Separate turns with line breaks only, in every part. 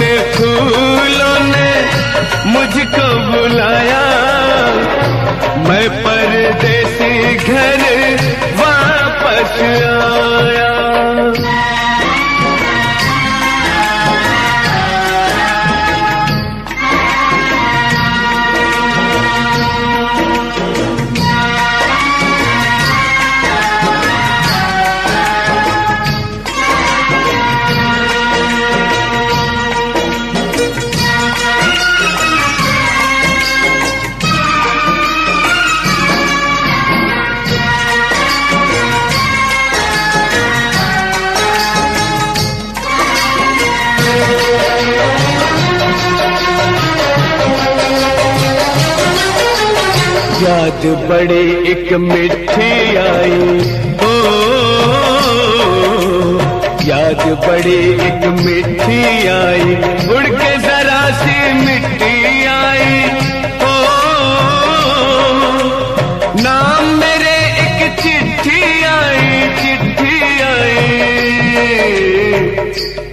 ने फूलों ने मुझको बुलाया। मैं परदेसी घर वापस आया। याद बड़ी एक मिठी आई। ओ, याद बड़ी एक मिठी आई। उड़ के जरा सी मिट्टी आई। ओ, नाम मेरे एक चिट्ठी आई चिट्ठी आई।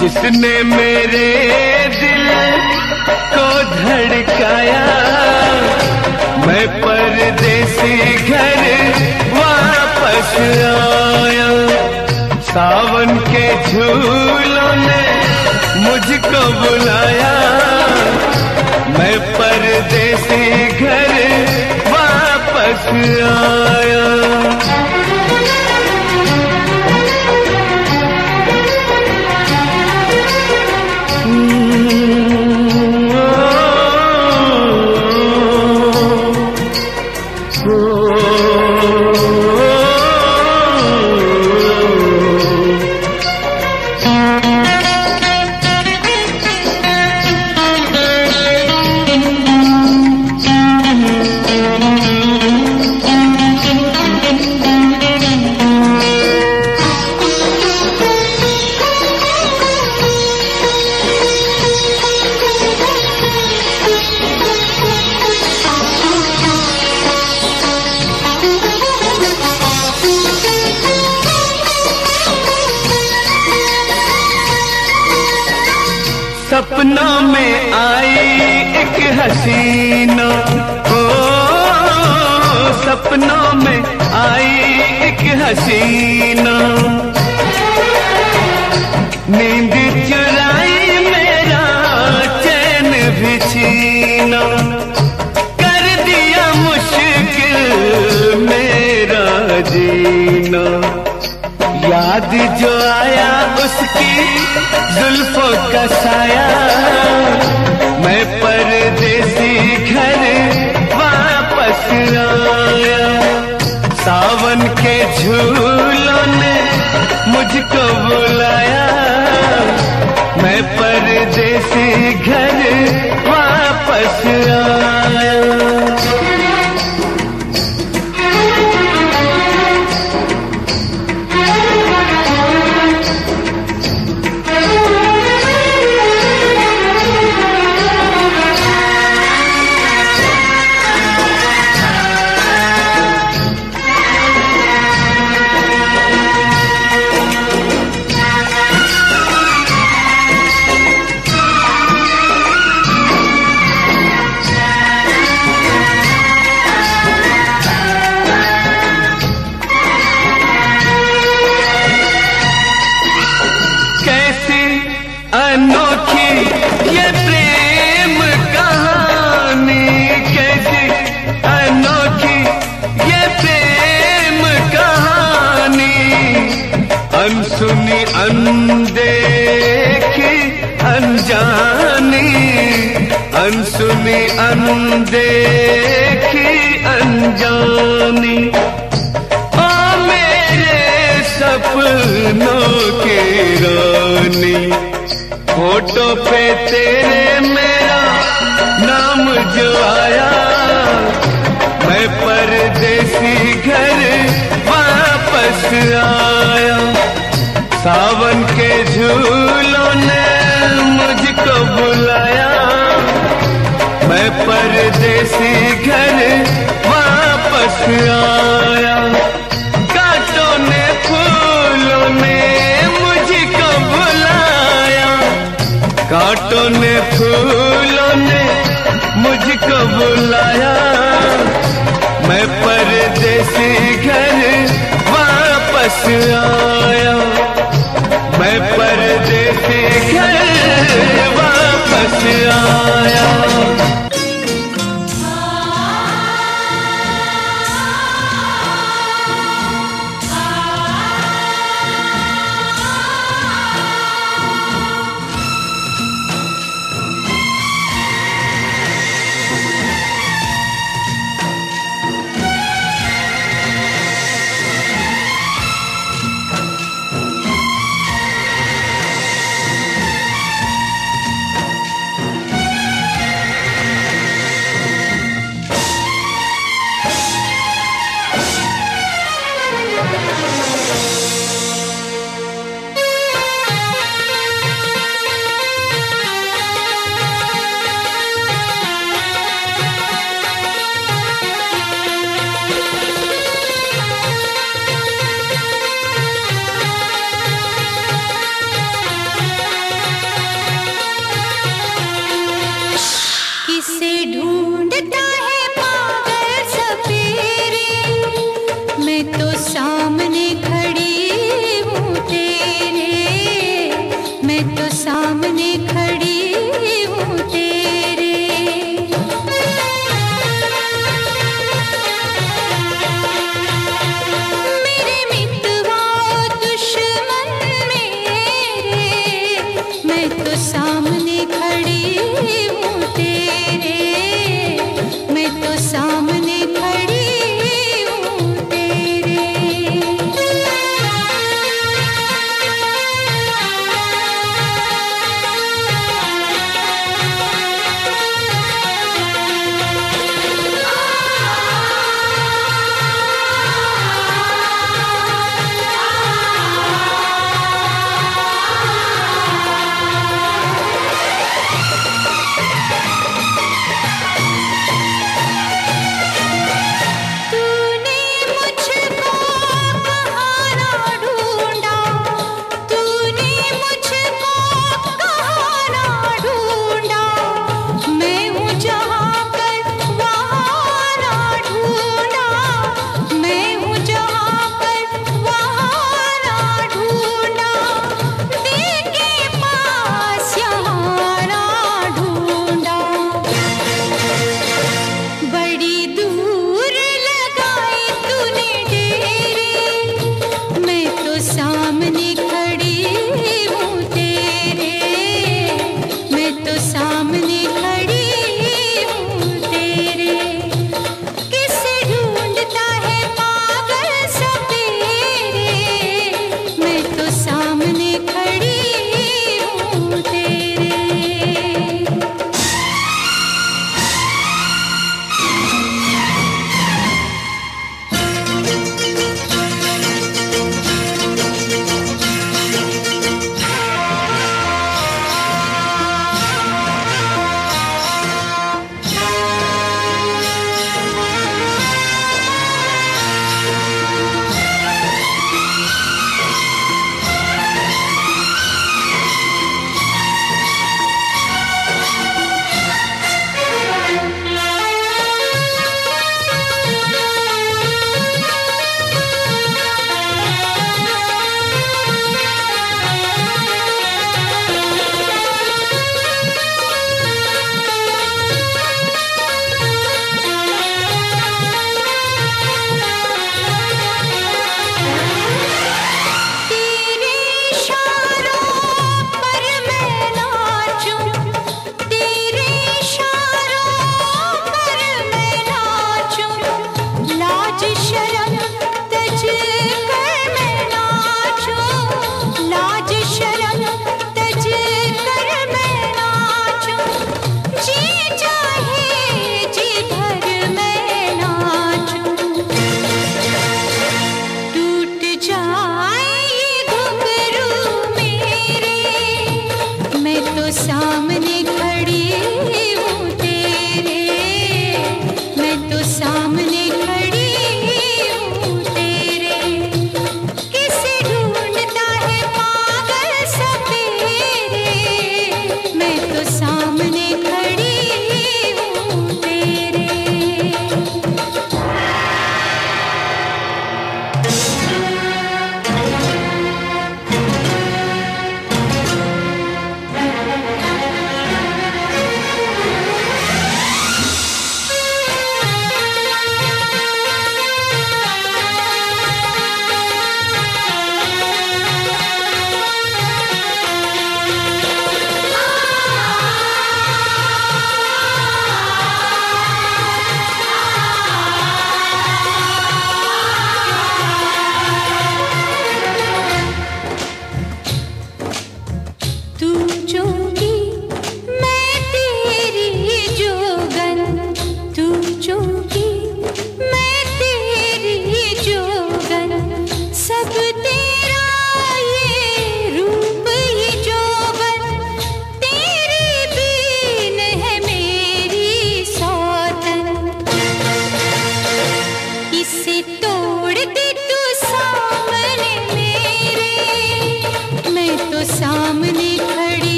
जिसने मेरे दिल को धड़काया। मैं परदेसी घर वापस आया। सावन के झूलों ने मुझको बुलाया। मैं परदेसी घर वापस आया। मुझको बुलाया। मैं पर परदेसी घर वापस आया। अनजानी अनसुनी अनदेखी अनजानी। ओ मेरे सपनों के रानी, फ़ोटो पे तेरे मेरा नाम जो आया। मैं परदेसी घर वापस आया, सावन के झूलों मुझको बुलाया। मैं परदेसी घर वापस आया। कांटों ने, फूलों ने मुझको बुलाया। कांटों ने, फूलों ने मुझको बुलाया। मैं परदेसी घर वापस आया। मैं परदेसी घर वापस आया।
तो शाम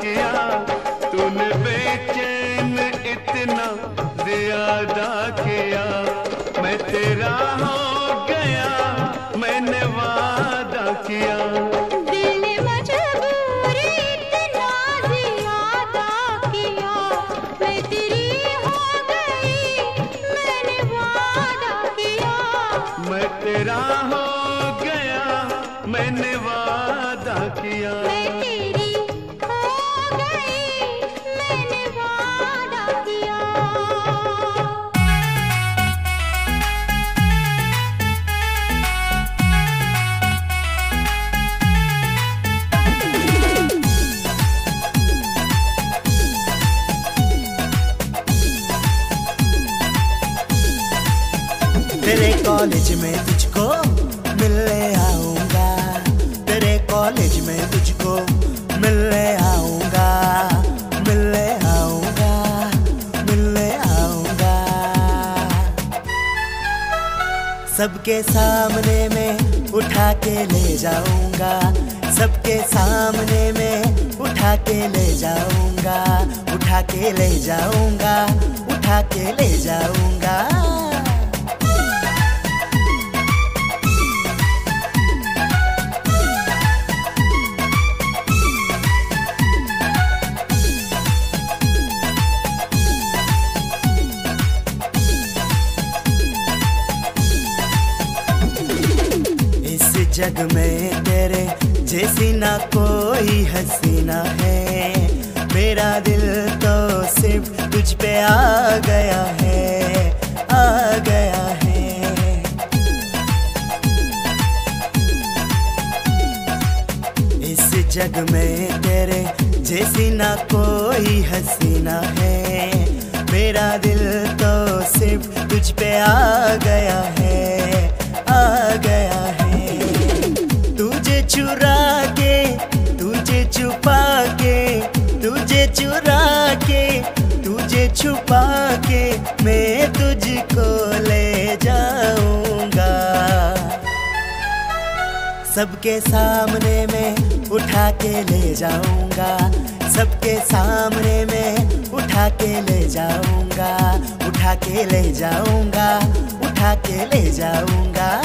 किया तूने बेचैन इतना ज़्यादा
किया।
मैं तेरा हो गया मैंने वादा किया।
मैं तेरा हो सबके सामने में उठा के ले जाऊँगा। सबके सामने में उठा के ले जाऊँगा। उठा के ले जाऊँगा, उठा के ले जाऊँगा। जग में तेरे जैसी ना कोई हसीना है। मेरा दिल तो सिर्फ़ तुझ पे आ गया है, आ गया है। इस जग में तेरे जैसी ना कोई हसीना है। मेरा दिल तो सिर्फ़ तुझ पे आ गया है। तुझे छुपा के मैं तुझको ले जाऊँगा। सबके सामने में उठा के ले जाऊँगा। सबके सामने में उठा के ले जाऊँगा। उठा के ले जाऊँगा। उठा के ले जाऊँगा।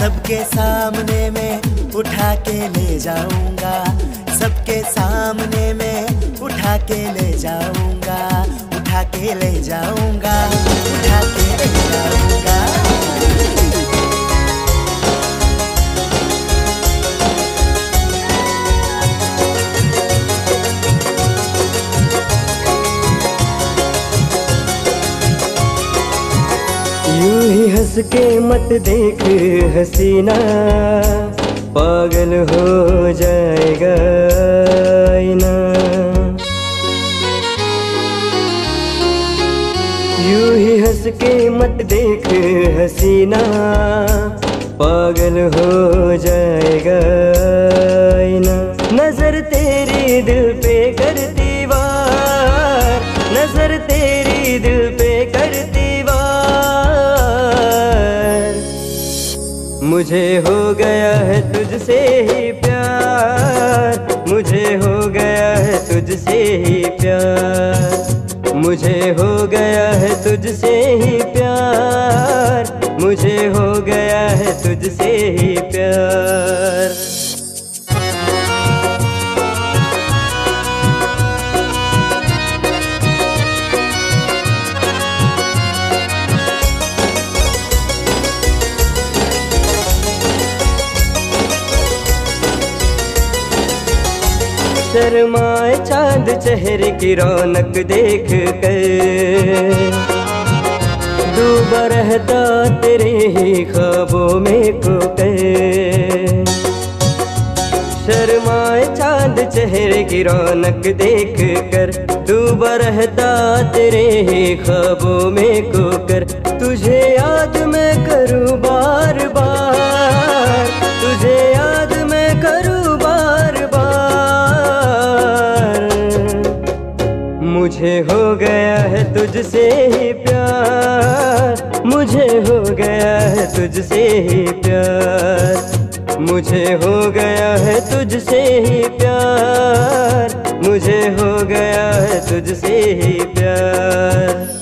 सबके सामने में उठा के ले जाऊँगा। सबके सामने में उठा के ले जाऊँगा। उठा के ले जाऊँगा उठा के ले जाऊँगा।
यूँ ही हंस के मत देख, हसीना पागल हो जाएगा। हसीना पागल हो जाएगा आईना। नज़र तेरी दिल पे करती वार। नज़र तेरी दिल पे करती वार। मुझे हो गया है तुझसे ही प्यार। मुझे हो गया है तुझसे ही प्यार। मुझे हो गया है तुझसे ही प्यार मुझे हो गया है तुझसे ही प्यार। शर्माए चाँद चेहरे की रौनक देख कर। डूबा रहता तेरे ही ख्वाबों में खो कर शर्माए चाँद चेहरे की रौनक देख कर। डूबा रहता तेरे ही ख्वाबों में खो कर तुझे याद मैं करूँ बार बार मुझे हो गया है तुझसे ही प्यार। मुझे हो गया है तुझसे ही प्यार। मुझे हो गया है तुझसे ही प्यार। मुझे हो गया है तुझसे ही प्यार।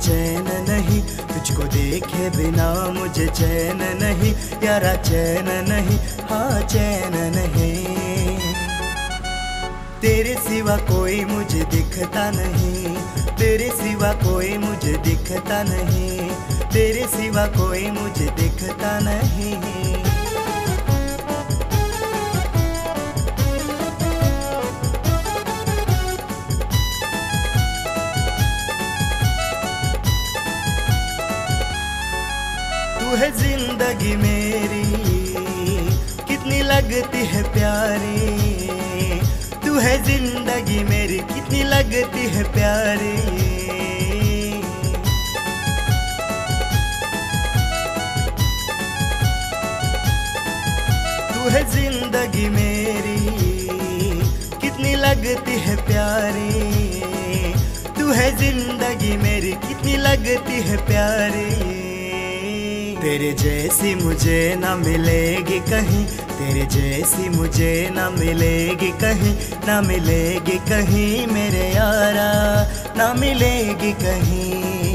चैन नहीं, तुझको देखे बिना मुझे चैन नहीं यारा चैन नहीं हाँ चैन नहीं। तेरे सिवा कोई मुझे दिखता नहीं, तेरे सिवा कोई मुझे दिखता नहीं, तेरे सिवा कोई मुझे दिखता नहीं। है ज़िंदगी मेरी। कितनी लगती है प्यारी। तू है ज़िंदगी मेरी, कितनी लगती है प्यारी। तू है ज़िंदगी मेरी, कितनी लगती है प्यारी। तू है ज़िंदगी मेरी, कितनी लगती है प्यारी। तेरे जैसी मुझे ना मिलेगी कहीं, तेरे जैसी मुझे न मिलेगी कहीं, ना मिलेगी कहीं मेरे यारा, न मिलेगी कहीं।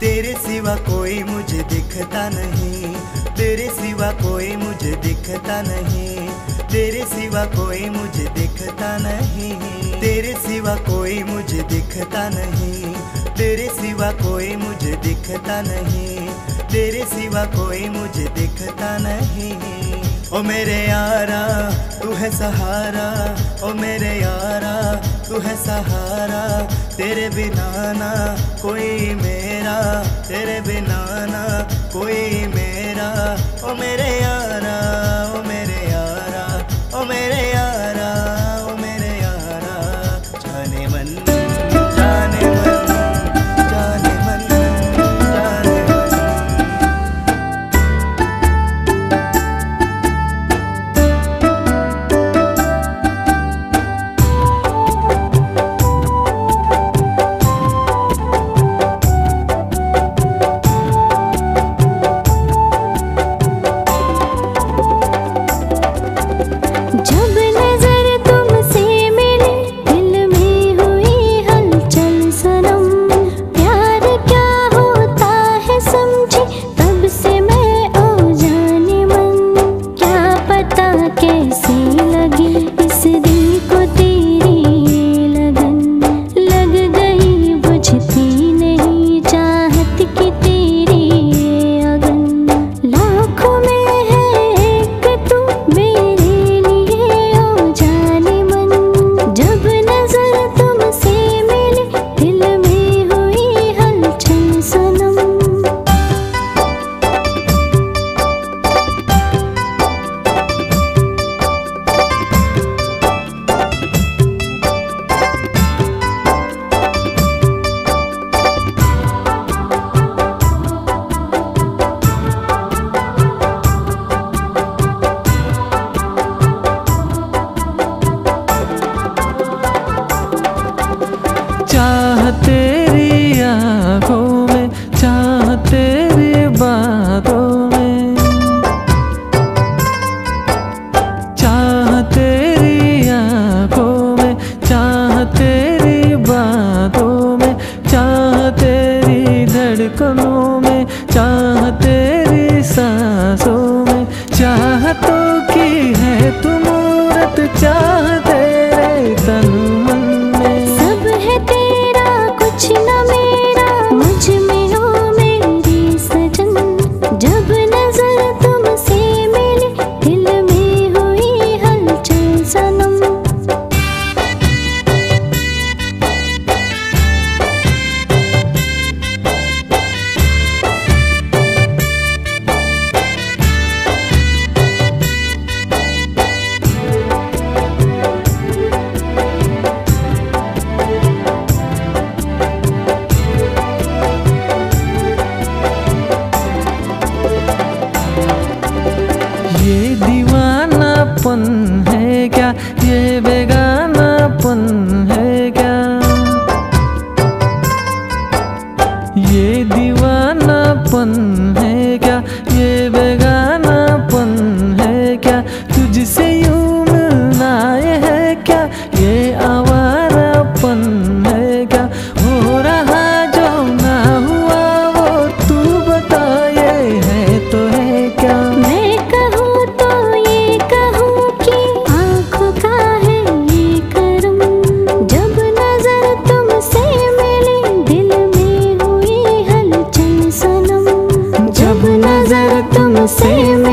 तेरे सिवा कोई मुझे दिखता नहीं, तेरे सिवा कोई मुझे दिखता नहीं, तेरे सिवा कोई मुझे दिखता नहीं, तेरे सिवा कोई मुझे दिखता नहीं। तेरे सिवा कोई मुझे दिखता नहीं। तेरे सिवा कोई मुझे दिखता नहीं। ओ मेरे यारा, तू है सहारा। ओ मेरे यारा, तू है सहारा। तेरे बिना ना कोई मेरा। तेरे बिना ना कोई मेरा। ओ मेरे यारा
से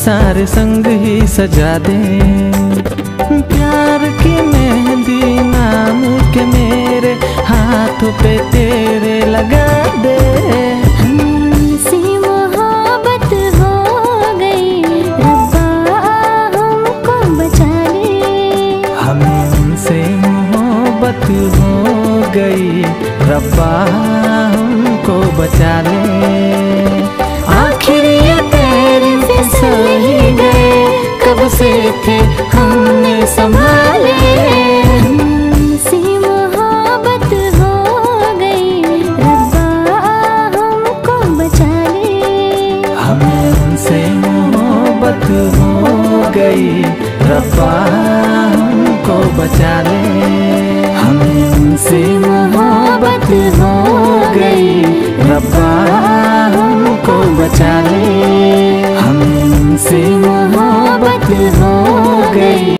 सारे संग ही सजा दे। प्यार की मेहंदी नाम के मेरे हाथों पे तेरे लगा दे।
हो गई रब्बा हमको बचा ले
कब से थे हमने संभाले।
हमसे मोहब्बत हो गई रब्बा हमको बचा ले।
हमें उनसे मोहब्बत हो गई रब्बा हमको बचा ले। हमें उनसे मोहब्बत हो गई रब्बा हमको बचा ले। तुमसे मोहब्बत हो गई।